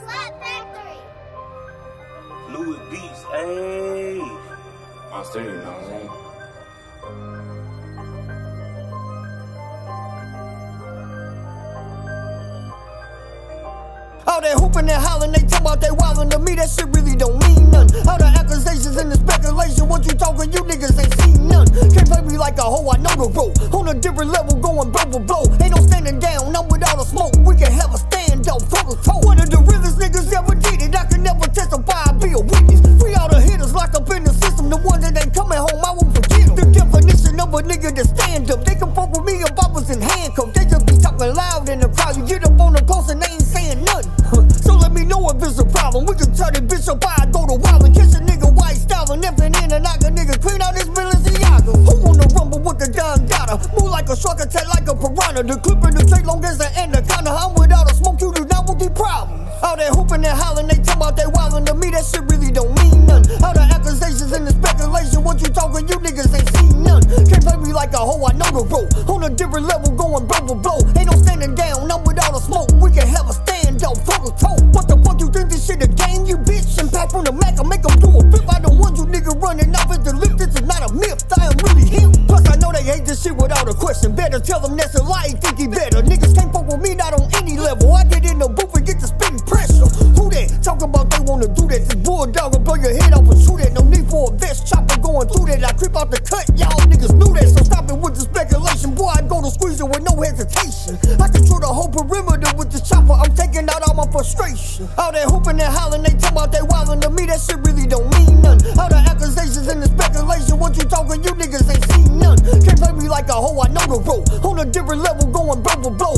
Slap Factory. Louis Beats, ayy. My stereo, you know what I'm saying? All that hooping and hollering, they talk about they wildin' to me, that shit really don't mean none. All the accusations and the speculation, what you talking, you niggas ain't seen none. Can't play me like a hoe, I know the road. On a different level, going blow for blow. Ain't a nigga to stand up. They can fuck with me if I was in handcuffs. They just be talking loud in the crowd. You get up on the post and they ain't saying nothing. so let me know if it's a problem. We can turn it bitch up, I go to wild and kiss a nigga white style and in and knock a nigga clean out his Balenciaga. Who wanna rumble with the Don Dada? Move like a shark attack like a piranha. The clip in the tray long as an anaconda. I'm without a smoke, you do not want the problem. All that hooping and hollering, they talk about they wildin' to me, that shit really don't mean nothing. All the accusations and the speculation, like a hoe, I know the road. On a different level, going blow for blow. Ain't no standing down, I'm without a smoke. We can have a stand up, toe to toe. What the fuck you think this shit a game, you bitch? Impact from the Mac, I make them do a flip. I don't want you nigga running off at the lip, this is not a myth, I am really him. Plus, I know they hate this shit without a question. Better tell them that's a lie, think he better. Niggas can't fuck with me, not on any level. I get in the booth and get to spitting pressure. Who that? Talking about they wanna do that. This bulldog will blow your head off and shoot it. No need for a vest chopper going through that. I creep out the cut, y'all niggas knew that squeezing with no hesitation. I control the whole perimeter with the chopper. I'm taking out all my frustration. All that hooping and hollering, they talk about they wildin' to me. That shit really don't mean nothing. All the accusations and the speculation. What you talking? You niggas ain't seen none. Can't play me like a hoe. I know the road. On a different level, going blow for blow.